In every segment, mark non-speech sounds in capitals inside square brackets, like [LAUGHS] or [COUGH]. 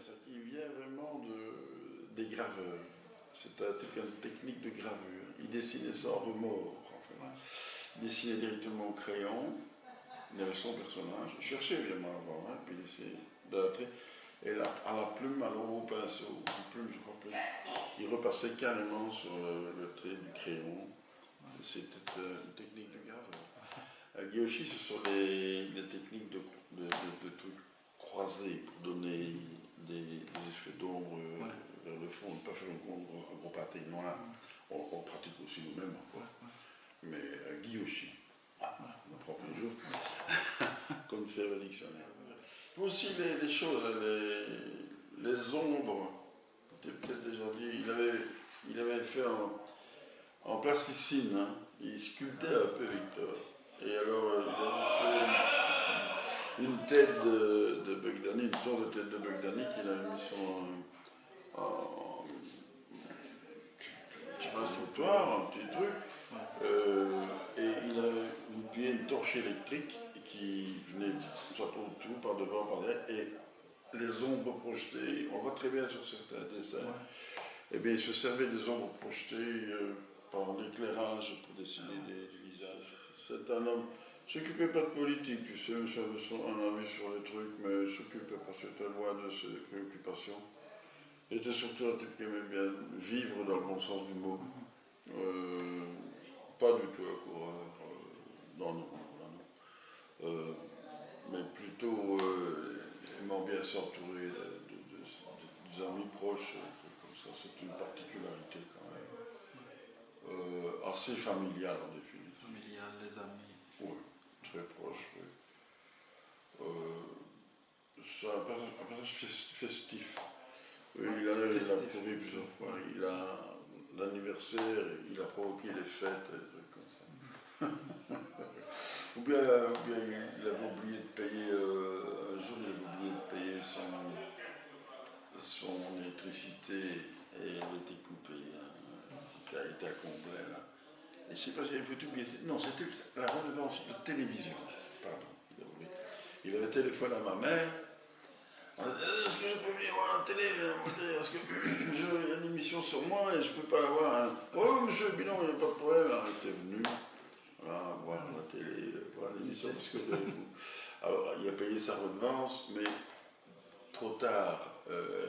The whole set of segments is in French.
ça qui vient vraiment de, des graveurs. C'est un type de technique de gravure. Il dessinait sans remords, en fait. Il dessinait directement au crayon. Il avait son personnage. Il cherchait évidemment avant, hein, puis il essayait d'adapter. Et là, à la plume, alors au pinceau, plume, je crois il repassait carrément sur le, le trait du crayon. C'était une technique de graveur. [LAUGHS] Euh, Gyoshi, ce sont les, les techniques de, de, de, de trucs croisés pour donner des, des effets d'ombre euh, Ouais. vers le fond, ne pas faire un gros, un gros pâté noir. On, pratique aussi nous-mêmes, quoi. Mais euh, Gyoshi, ah, on apprend tous les jours, [LAUGHS] comme faire le dictionnaire. Aussi les, choses, les, les ombres, peut-être déjà dit, il avait, il avait fait en, plasticine, hein. il sculptait un peu Victor. Et alors, euh, il avait fait une, une tête de, de Bugdani, une sorte de tête de Bugdani qu'il avait mis sur un, pas, un sautoir, un petit truc. Euh, et il avait goupillé une torche électrique qui venait soit autour, par devant, par derrière, et les ombres projetées, on voit très bien sur certains dessins, eh bien, il se servait des ombres projetées euh, par l'éclairage pour dessiner des visages. C'est un homme, il s'occupait pas de politique, tu sais, son- un avis sur les trucs, mais il s'occupait pas, c'était loin de ses préoccupations. Était surtout un type qui aimait bien vivre dans le bon sens du mot. Euh, pas du tout un coureur. euh, non, non, non, non. Euh, mais plutôt euh, aimant bien s'entourer de, de- de- de- des amis proches, comme ça. C'est une particularité quand même. Euh, assez familiale en définitive. Familial, les amis. Oui, très proche, oui. C'est un personnage festif. Oui, il a, il a prouvé plusieurs fois. Il a l'anniversaire, il a provoqué les fêtes, des trucs comme ça. [LAUGHS] ou, bien, ou bien il avait oublié de payer, euh, un jour il avait oublié de payer son, son électricité et elle était coupée. hein. Il était- il à Combray, là. Et je sais pas si j'avais foutu oublier. Non, c'était la redevance de télévision. Pardon. Il, il avait téléphoné à ma mère. Euh, Est-ce que je peux venir voir la télé mon télé, Parce que je- il y a une émission sur moi et je peux pas la voir. hein. Oh, monsieur, non, il n'y a pas de problème. Alors, il était venu voilà, voir la télé, euh, voir l'émission. Parce que, euh, [LAUGHS] alors, il a payé sa redevance, mais trop tard. Euh,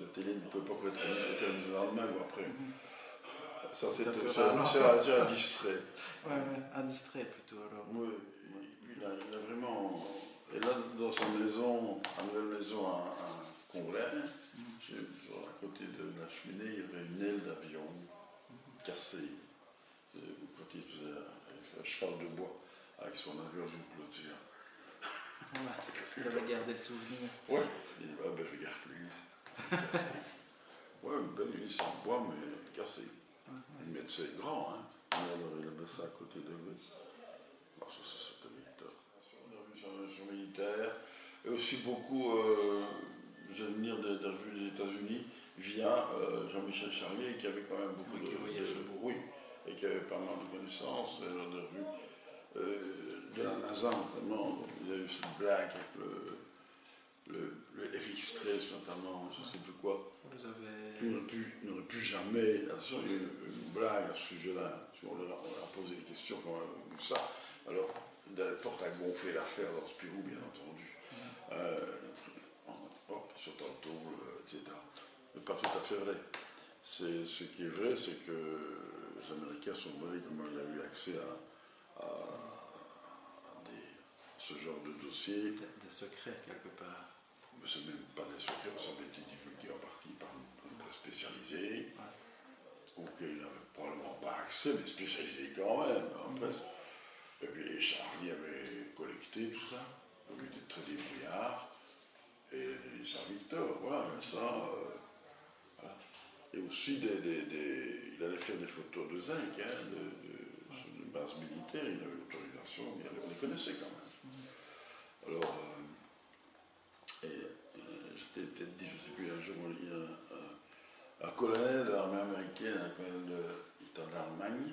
La télé ne peut pas être remise le lendemain ou après. Ça, c'est un distrait. [LAUGHS] Ouais, ouais, un distrait plutôt alors. Oui, il, a, il a vraiment. Et là, dans sa maison, la nouvelle maison à, à Combray, j'ai- sur- à côté de la cheminée, il y avait une aile d'avion cassée. C'est- Quand il faisait un, cheval de bois avec son avion d'une clôture. Voilà. Il avait gardé le souvenir. Ouais, il dit, ah ben je garde l'hélice. Cassé. [LAUGHS] Ouais, une belle hélice en bois, mais cassée. Mais c'est grand, hein. Et alors il avait ça à côté de lui. Alors ça, ça, c'était Victor. On a vu sur l'aviation militaire. Et aussi beaucoup, euh, j'ai venir des, des revues des États-Unis via euh, Jean-Michel Charlier, qui avait quand même beaucoup Oui, de, de- Oui, et qui avait pas mal de connaissances, dans des revues euh, de la NASA notamment. Il a eu cette blague avec le, le, le FX13 notamment, je ne sais plus quoi Vous avez. qui n'aurait pu, pu jamais. Attention, il y a eu une, une blague à ce sujet-là. On leur a, posé des questions comme, comme ça. Alors, la porte a gonflé l'affaire dans Spirou, bien entendu. Euh, en- hop, sur etc. Mais pas tout à fait vrai. Ce qui est vrai, c'est que les Américains sont demandés comment il a eu accès à, à- à des- ce genre de dossier. Des, secrets quelque part. Mais c'est même pas des secrets, ça avait été divulgué en partie par une, presse spécialisée, auquel il n'avait probablement pas accès, mais spécialisé quand même, en presse. Et puis Charlie avait collecté tout ça, donc il était très débrouillard, et Saint-Victor, voilà, ça. euh. Et aussi, des, des- il allait faire des photos de zinc, hein, de, sur une base militaire, il avait l'autorisation, on les connaissait quand même. Alors, euh, euh, je t'ai peut-être dit, je ne sais plus, un jour, il un, un colonel de l'armée américaine, un colonel de, il était en Allemagne,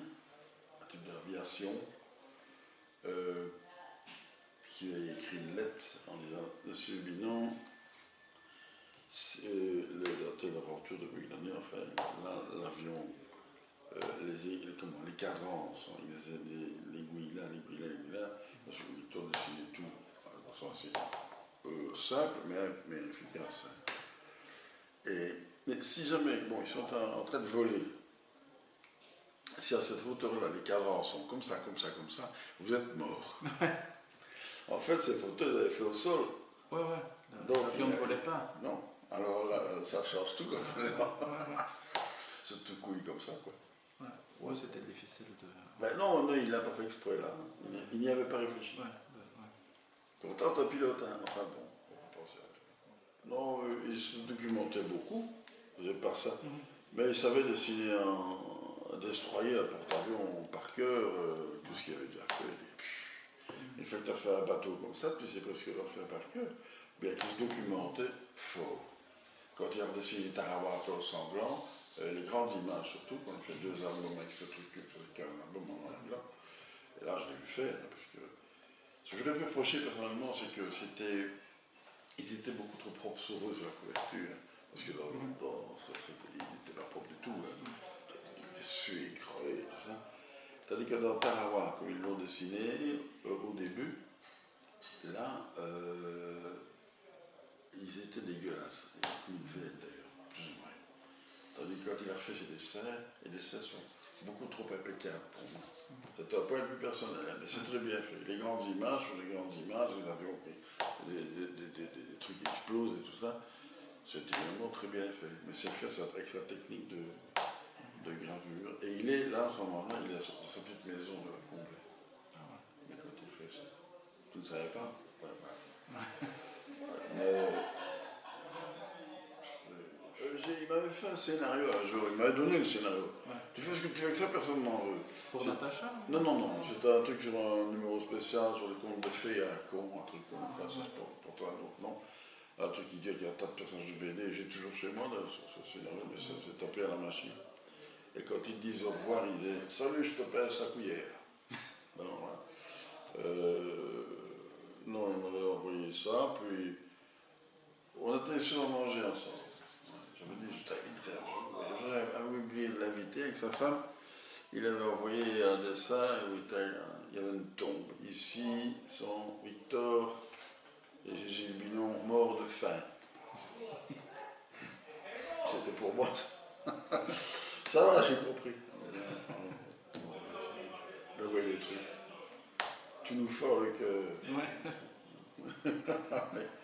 un type de l'aviation, euh, qui a écrit une lettre en disant Monsieur Binon, c'est, le- l'hôtel d'aventure de Britannia, enfin, l'avion, euh, les, les- comment, les cadrans, sont, les, les, l'aiguille là, l'aiguille là, l'aiguille là, parce que Victor dessinait tout de façon assez euh, simple, mais, mais efficace. hein. Et, mais si jamais, bon, ils sont en, en train de voler, si à cette hauteur-là, les cadrans sont comme ça, comme ça, comme ça, vous êtes mort. [LAUGHS] en fait, ces photos, ils avaient fait au sol. Ouais, ouais. Donc, L'avion ne volait pas. Non. Alors là, ça change tout quand on est là. [LAUGHS] C'est tout couille comme ça, quoi. Ouais, ouais c'était difficile de. Ben non, non, il l'a pas fait exprès, là. Il n'y- avait pas réfléchi. Ouais. Pourtant, t'as pilote, hein. Enfin bon, on va penser à tout. Non, euh, il se documentait beaucoup. Faisait pas ça. Mais il savait dessiner un, un destroyer, un porte-avions par cœur, euh, tout ce qu'il avait déjà fait. Une fois que tu as fait un bateau comme ça, tu sais presque le faire par cœur. Bien qu'il se documentait fort. Quand il a redessiné Tarawa à Paul Sanglant, euh, les grandes images surtout, quand on fait deux albums avec ce truc, c'est qu'un album en noir et blanc. Et là, je l'ai vu faire, parce que ce que je lui ai reproché personnellement, c'est que c'était. Ils étaient beaucoup trop propres sur eux sur la couverture. hein. Parce que dans, dans- ça, ils n'étaient pas propres du tout. hein. Ils étaient sués, crevés, tout ça. Tandis que dans Tarawa, comme ils l'ont dessiné euh, au début, là, euh, ils étaient dégueulasses. Avaient une veine d'ailleurs, plus ou moins. Tandis que quand il a fait ses dessins, les dessins sont beaucoup trop impeccables pour moi. C'est un point de vue personnel, hein, mais c'est très bien fait. Les grandes images sur les grandes images, les avions, qui, des, des- des- trucs qui explosent et tout ça, c'est évidemment très bien fait. Mais c'est fait avec sa technique de, de gravure. Et il est là, à ce moment-là, il a sa, sa petite maison de Combray. Mais quand il fait ça, tu ne savais pas? Ouais, ouais. Mais, il m'avait fait un scénario un jour, il m'avait donné le scénario. Ouais. Tu fais ce que tu fais avec ça, personne n'en veut. Pour Natacha Non, non, non, c'était un truc sur un numéro spécial sur les contes de fées à la con, un truc comme ça, ça, c'est pour, pour toi, un autre nom. Un truc qui dit qu'il y a un tas de personnages de BD, j'ai toujours chez moi sur ce scénario, mais ça s'est tapé à la machine. Et quand ils disent au revoir, ils disent Salut, je te pèse la cuillère. Ben, voilà. Euh, non, il m'avait envoyé ça, puis on était souvent manger ensemble. Ouais, J'avais dit, je t'inviterai un jour. J'avais oublié de l'inviter avec sa femme. Il avait envoyé un dessin où il y avait une tombe. Ici sont Victor et Gégé Binon morts de faim. [LAUGHS] C'était pour moi ça. [LAUGHS] Ça va, j'ai compris. Là, ouais, les trucs. Tu nous fors le cœur. Ouais. [LAUGHS]